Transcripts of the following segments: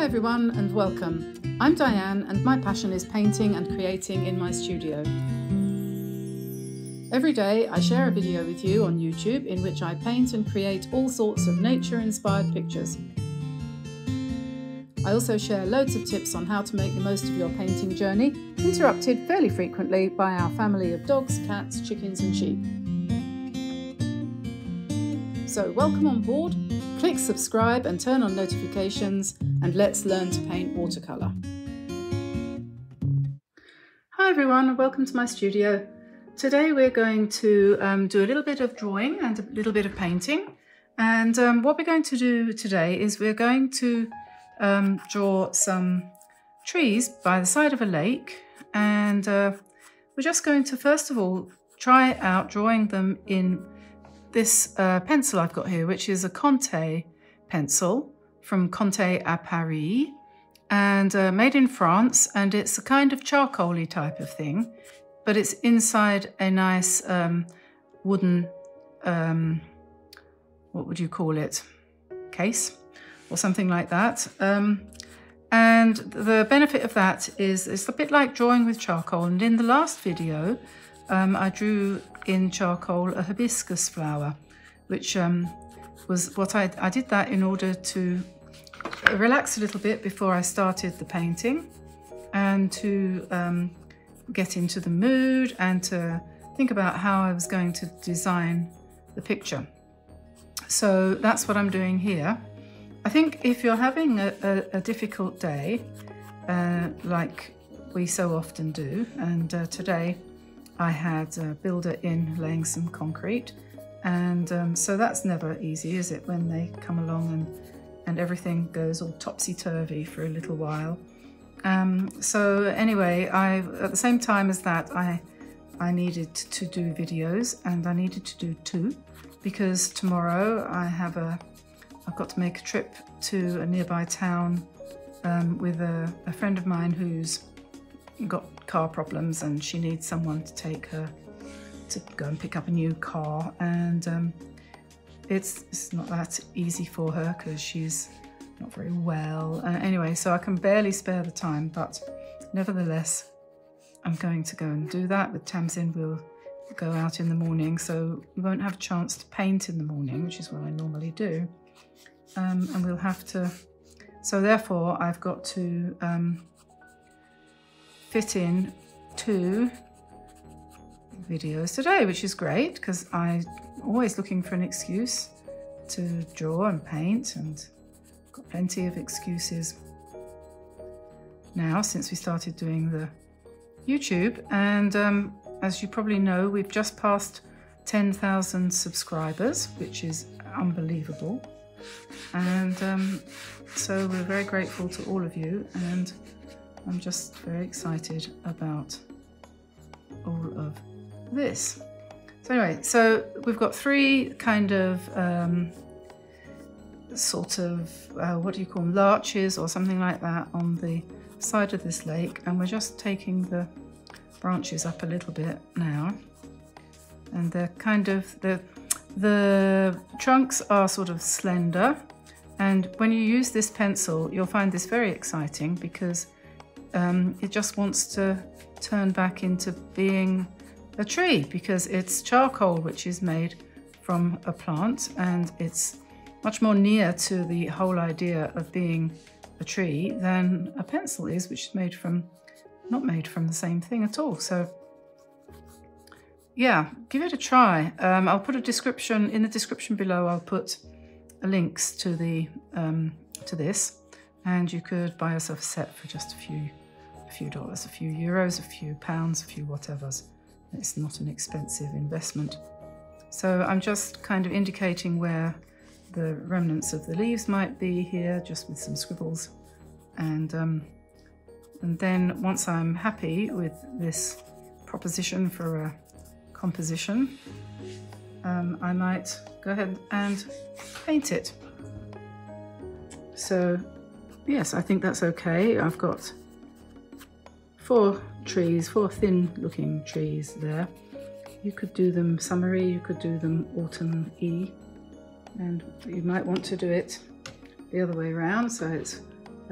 Everyone and welcome. I'm Diane and my passion is painting and creating in my studio. Every day I share a video with you on YouTube in which I paint and create all sorts of nature inspired pictures. I also share loads of tips on how to make the most of your painting journey, interrupted fairly frequently by our family of dogs, cats, chickens and sheep. So welcome on board, click subscribe and turn on notifications and let's learn to paint watercolour. Hi everyone and welcome to my studio. Today we're going to um, do a little bit of drawing and a little bit of painting and um, what we're going to do today is we're going to um, draw some trees by the side of a lake and uh, we're just going to first of all try out drawing them in this uh, pencil I've got here which is a Conte pencil from Conte à Paris and uh, made in France. And it's a kind of charcoaly type of thing, but it's inside a nice um, wooden, um, what would you call it, case or something like that. Um, and the benefit of that is it's a bit like drawing with charcoal. And in the last video, um, I drew in charcoal a hibiscus flower, which um, was what I, I did that in order to relax a little bit before I started the painting and to um, get into the mood and to think about how I was going to design the picture. So that's what I'm doing here. I think if you're having a, a, a difficult day, uh, like we so often do, and uh, today I had a builder in laying some concrete, and um, so that's never easy, is it, when they come along and, and everything goes all topsy-turvy for a little while. Um, so anyway, I at the same time as that, I, I needed to do videos and I needed to do two because tomorrow I have a, I've got to make a trip to a nearby town um, with a, a friend of mine who's got car problems and she needs someone to take her to go and pick up a new car and um, it's, it's not that easy for her because she's not very well. Uh, anyway, so I can barely spare the time, but nevertheless, I'm going to go and do that. With Tamsin, we'll go out in the morning, so we won't have a chance to paint in the morning, which is what I normally do. Um, and we'll have to, so therefore I've got to um, fit in two videos today, which is great because I'm always looking for an excuse to draw and paint and got plenty of excuses now since we started doing the YouTube. And um, as you probably know, we've just passed 10,000 subscribers, which is unbelievable. And um, so we're very grateful to all of you. And I'm just very excited about all of this. So anyway, so we've got three kind of um, sort of, uh, what do you call them, larches or something like that on the side of this lake. And we're just taking the branches up a little bit now. And they're kind of, the, the trunks are sort of slender. And when you use this pencil, you'll find this very exciting because um, it just wants to turn back into being a tree because it's charcoal which is made from a plant and it's much more near to the whole idea of being a tree than a pencil is which is made from not made from the same thing at all. So yeah give it a try. Um, I'll put a description in the description below I'll put links to the um, to this and you could buy yourself a set for just a few a few dollars a few euros a few pounds a few whatevers it's not an expensive investment. So I'm just kind of indicating where the remnants of the leaves might be here, just with some scribbles. And, um, and then once I'm happy with this proposition for a composition, um, I might go ahead and paint it. So yes, I think that's okay. I've got four trees, four thin looking trees there. You could do them summery, you could do them autumn-y, and you might want to do it the other way around, so it's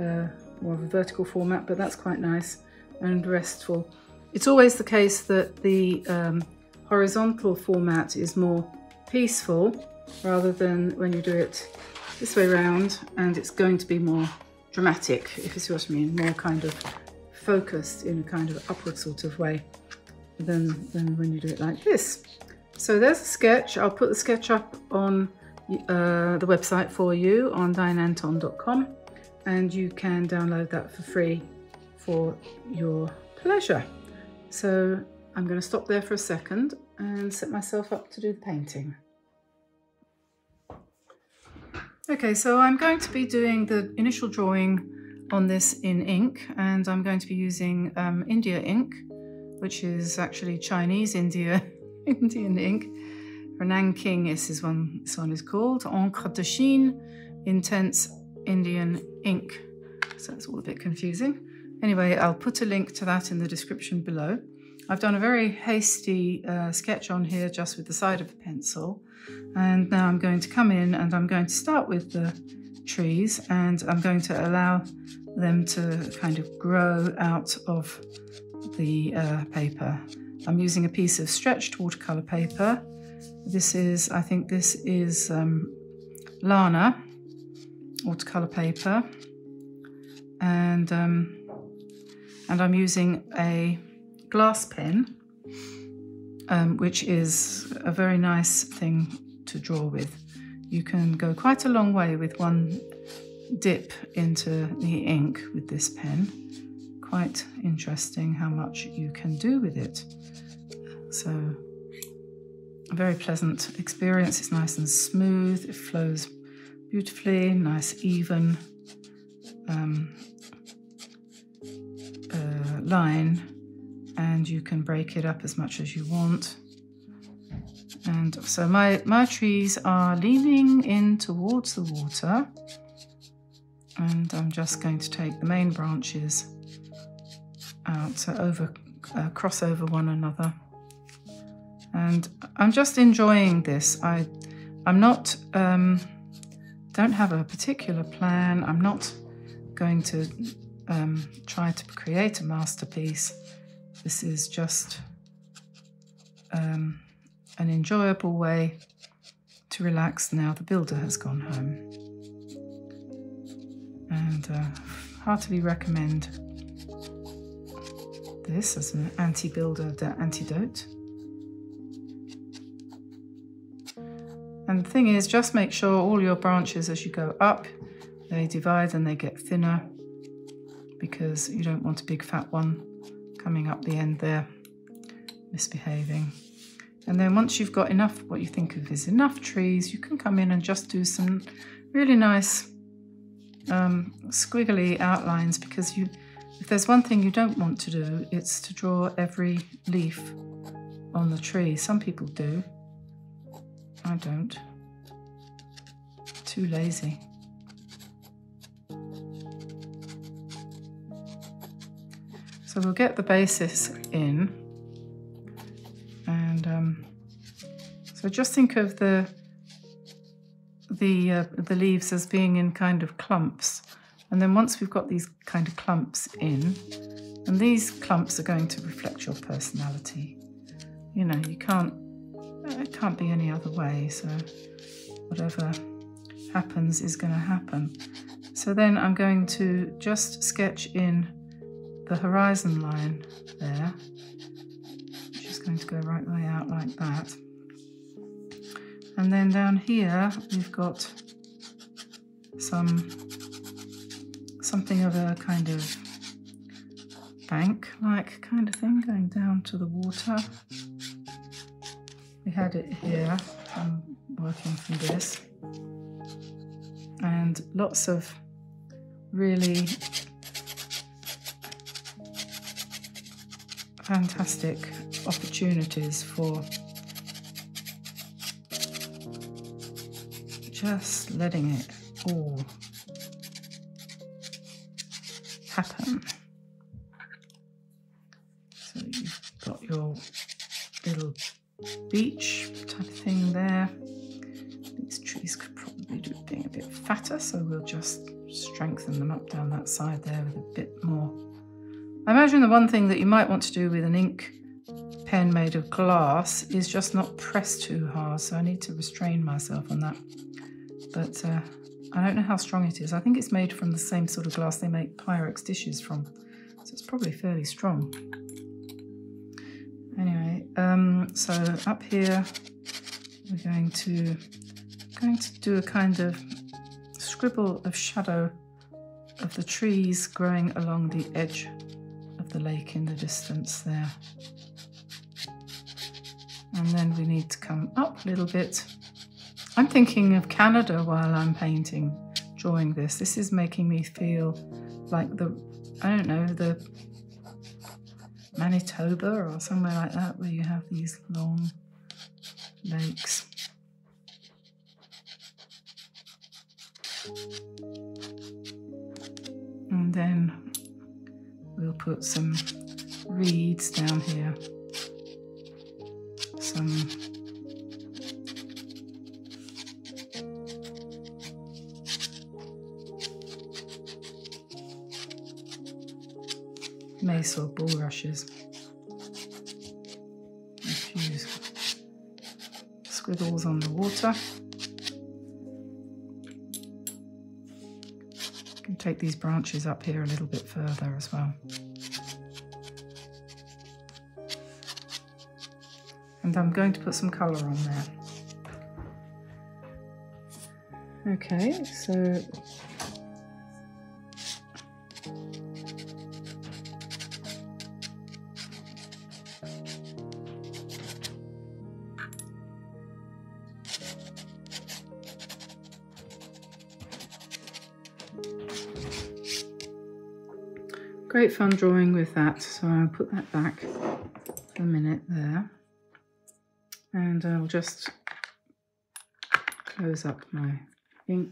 uh, more of a vertical format, but that's quite nice and restful. It's always the case that the um, horizontal format is more peaceful rather than when you do it this way around and it's going to be more dramatic, if you see what I mean, more kind of focused in a kind of upward sort of way than, than when you do it like this. So there's a sketch. I'll put the sketch up on uh, the website for you on dianeantone.com and you can download that for free for your pleasure. So I'm going to stop there for a second and set myself up to do the painting. Okay, so I'm going to be doing the initial drawing on this in ink and I'm going to be using um, India ink, which is actually Chinese India Indian ink. Nanking is this one, this one is called Encre de Chine Intense Indian Ink. So it's all a bit confusing. Anyway, I'll put a link to that in the description below. I've done a very hasty uh, sketch on here just with the side of the pencil. And now I'm going to come in and I'm going to start with the trees and I'm going to allow them to kind of grow out of the uh, paper. I'm using a piece of stretched watercolour paper. This is, I think this is um, Lana watercolour paper and um, and I'm using a glass pen um, which is a very nice thing to draw with. You can go quite a long way with one dip into the ink with this pen. Quite interesting how much you can do with it. So, a very pleasant experience. It's nice and smooth, it flows beautifully, nice, even um, uh, line, and you can break it up as much as you want. And so my, my trees are leaning in towards the water, and I'm just going to take the main branches out to over uh, cross over one another. And I'm just enjoying this. I, I'm not. Um, don't have a particular plan. I'm not going to um, try to create a masterpiece. This is just um, an enjoyable way to relax now the builder has gone home. And uh, heartily recommend this as an anti-builder antidote. And the thing is, just make sure all your branches as you go up, they divide and they get thinner because you don't want a big fat one coming up the end there, misbehaving. And then once you've got enough, what you think of is enough trees, you can come in and just do some really nice um, squiggly outlines because you, if there's one thing you don't want to do, it's to draw every leaf on the tree. Some people do. I don't. Too lazy. So we'll get the basis in. And um, so just think of the the uh, the leaves as being in kind of clumps. And then once we've got these kind of clumps in, and these clumps are going to reflect your personality. You know, you can't it can't be any other way. So whatever happens is going to happen. So then I'm going to just sketch in the horizon line there, going to go right way out like that. And then down here we've got some something of a kind of bank like kind of thing going down to the water we had it here. I'm working from this. And lots of really fantastic opportunities for just letting it all happen. So you've got your little beach type thing there. These trees could probably do being a bit fatter, so we'll just strengthen them up down that side there with a bit more. I imagine the one thing that you might want to do with an ink pen made of glass is just not pressed too hard, so I need to restrain myself on that. But uh, I don't know how strong it is. I think it's made from the same sort of glass they make Pyrex dishes from, so it's probably fairly strong. Anyway, um, so up here we're going to going to do a kind of scribble of shadow of the trees growing along the edge of the lake in the distance there. And then we need to come up a little bit. I'm thinking of Canada while I'm painting, drawing this. This is making me feel like the, I don't know, the Manitoba or somewhere like that where you have these long lakes. And then we'll put some reeds down here. Some mace or bulrushes. A few squiggles on the water. can take these branches up here a little bit further as well. And I'm going to put some colour on there. Okay, so Great fun drawing with that, so I'll put that back for a minute there. And I'll just close up my ink.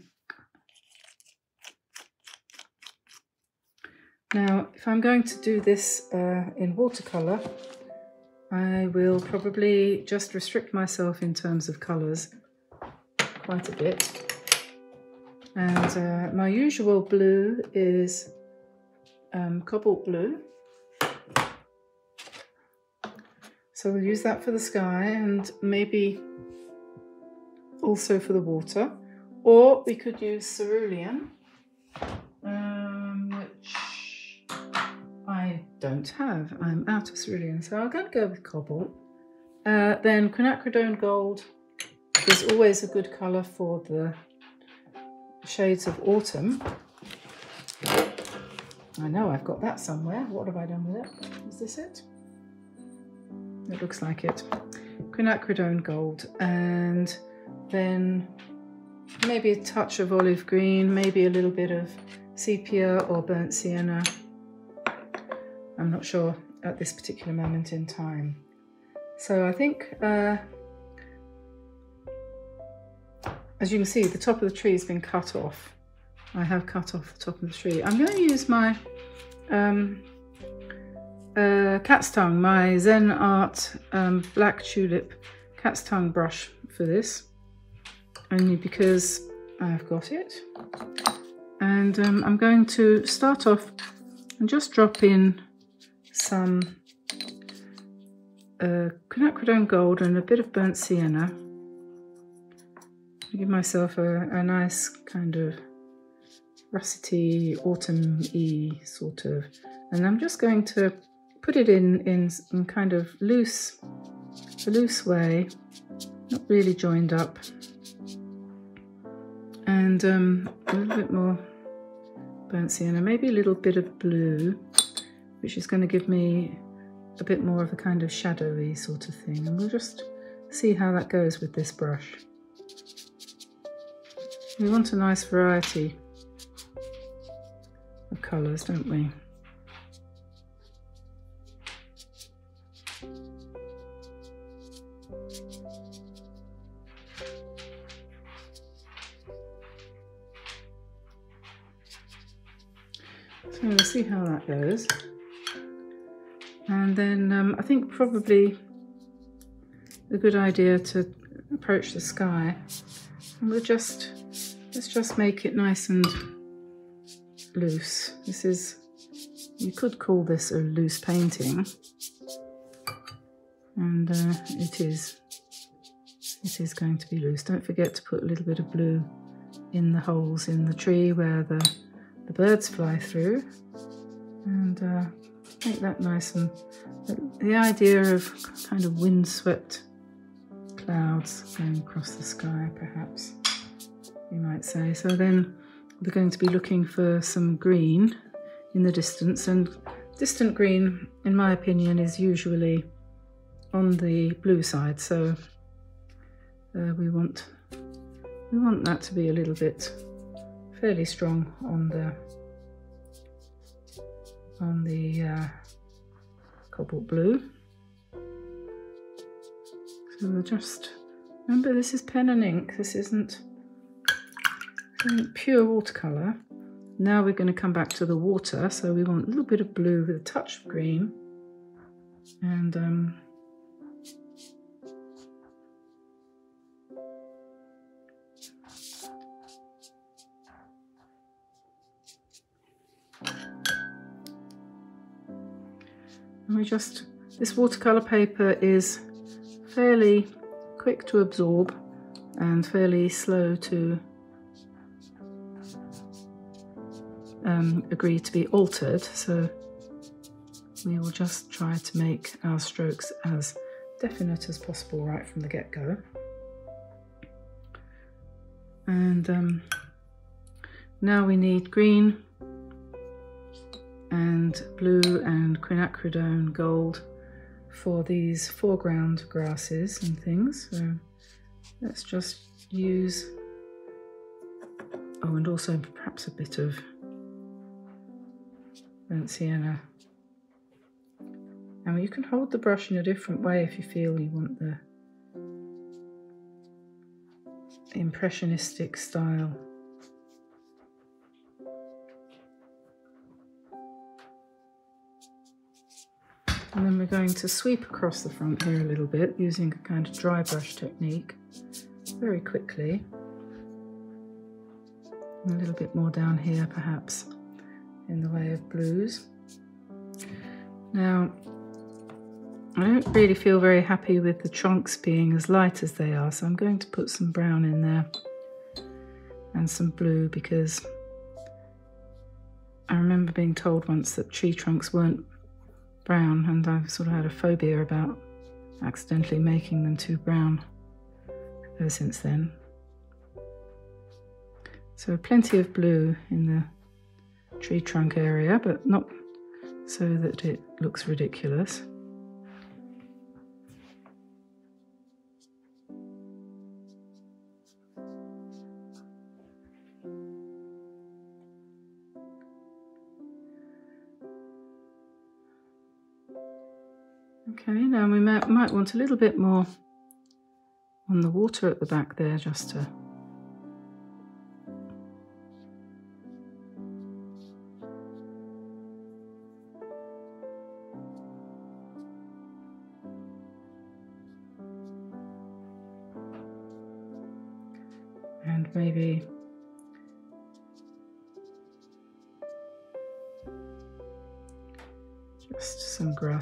Now, if I'm going to do this uh, in watercolour, I will probably just restrict myself in terms of colours quite a bit. And uh, my usual blue is um, cobalt blue. So we'll use that for the sky and maybe also for the water. Or we could use cerulean, um, which I don't have. I'm out of cerulean, so I'm going to go with cobalt. Uh, then quinacridone gold is always a good colour for the shades of autumn. I know I've got that somewhere. What have I done with it? Is this it? It looks like it. Quinacridone gold and then maybe a touch of olive green, maybe a little bit of sepia or burnt sienna. I'm not sure at this particular moment in time. So I think, uh, as you can see, the top of the tree has been cut off. I have cut off the top of the tree. I'm going to use my um, uh, cat's tongue, my Zen Art um, Black Tulip cat's tongue brush for this, only because I've got it. And um, I'm going to start off and just drop in some uh, quinacridone gold and a bit of burnt sienna. Give myself a, a nice kind of russety, autumn-y sort of. And I'm just going to put it in, in, some kind of loose, a loose way, not really joined up. And um, a little bit more burnt sienna, maybe a little bit of blue, which is going to give me a bit more of a kind of shadowy sort of thing. And we'll just see how that goes with this brush. We want a nice variety of colours, don't we? See how that goes. And then um, I think probably a good idea to approach the sky. And we'll just, let's just make it nice and loose. This is, you could call this a loose painting. And uh, it is, it is going to be loose. Don't forget to put a little bit of blue in the holes in the tree where the, the birds fly through. And uh, make that nice and the idea of kind of windswept clouds going across the sky perhaps you might say so then we're going to be looking for some green in the distance and distant green in my opinion is usually on the blue side so uh, we want we want that to be a little bit fairly strong on the on the uh, cobalt blue. So we'll just, remember this is pen and ink, this isn't, isn't pure watercolour. Now we're going to come back to the water, so we want a little bit of blue with a touch of green. And um, And we just, this watercolour paper is fairly quick to absorb and fairly slow to um, agree to be altered. So we will just try to make our strokes as definite as possible right from the get-go. And um, now we need green and blue and quinacridone gold for these foreground grasses and things. So let's just use, oh, and also perhaps a bit of burnt sienna. Now you can hold the brush in a different way if you feel you want the impressionistic style. And then we're going to sweep across the front here a little bit using a kind of dry brush technique very quickly. And a little bit more down here perhaps in the way of blues. Now, I don't really feel very happy with the trunks being as light as they are, so I'm going to put some brown in there and some blue because I remember being told once that tree trunks weren't brown and I've sort of had a phobia about accidentally making them too brown ever since then. So plenty of blue in the tree trunk area, but not so that it looks ridiculous. Okay, now we might, might want a little bit more on the water at the back there just to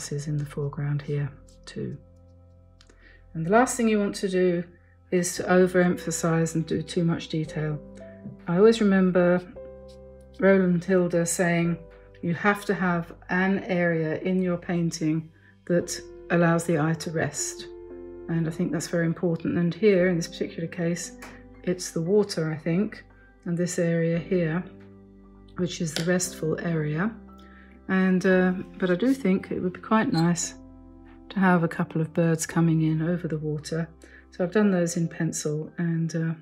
grasses in the foreground here too. And the last thing you want to do is to overemphasize and do too much detail. I always remember Rowland Hilder saying you have to have an area in your painting that allows the eye to rest. And I think that's very important. And here, in this particular case, it's the water, I think, and this area here, which is the restful area. And uh, but I do think it would be quite nice to have a couple of birds coming in over the water. So I've done those in pencil, and uh,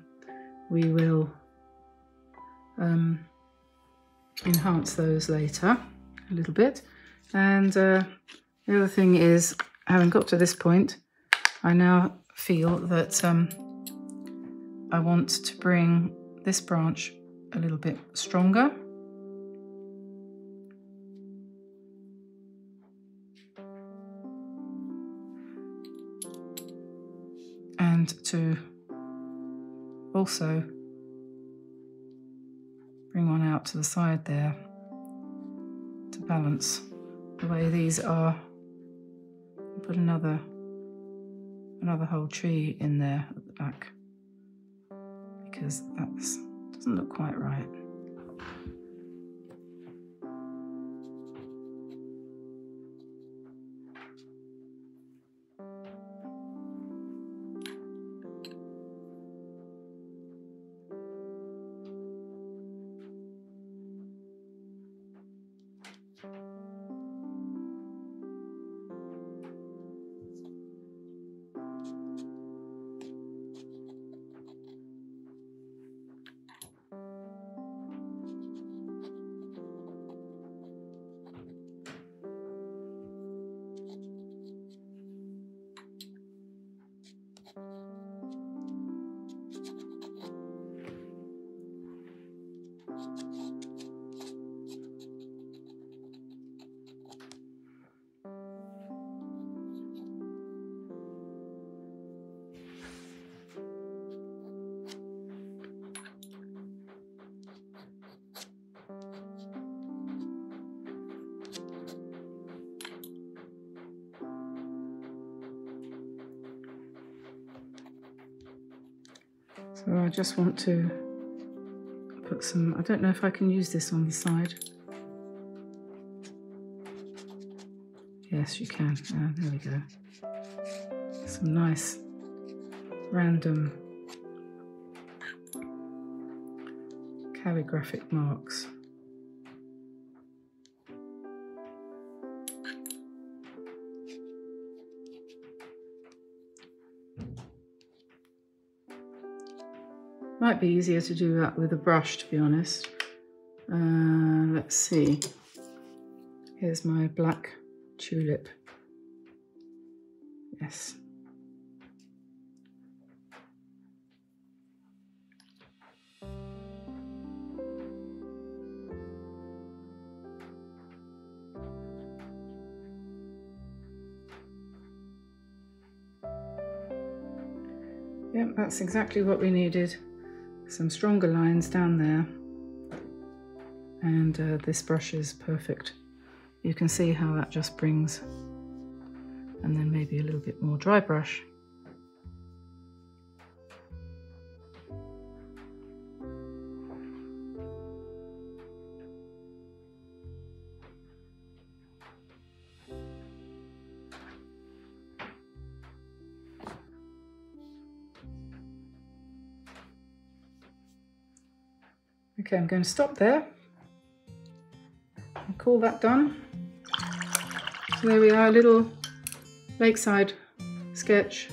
we will um, enhance those later a little bit. And uh, the other thing is, having got to this point, I now feel that um, I want to bring this branch a little bit stronger and to also bring one out to the side there to balance the way these are. Put another another whole tree in there at the back because that doesn't look quite right. So I just want to put some, I don't know if I can use this on the side. Yes, you can. Ah, there we go. Some nice random calligraphic marks. Might be easier to do that with a brush, to be honest. Uh, let's see. Here's my black tulip. Yes. Yep, that's exactly what we needed some stronger lines down there and uh, this brush is perfect. You can see how that just brings and then maybe a little bit more dry brush Okay, I'm going to stop there and call that done. So there we are, a little lakeside sketch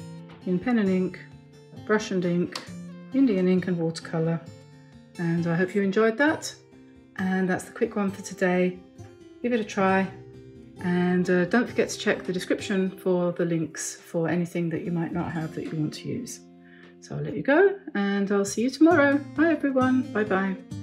in pen and ink, brush and ink, Indian ink and watercolour. And I hope you enjoyed that. And that's the quick one for today. Give it a try. And uh, don't forget to check the description for the links for anything that you might not have that you want to use. So I'll let you go and I'll see you tomorrow. Bye everyone. Bye bye.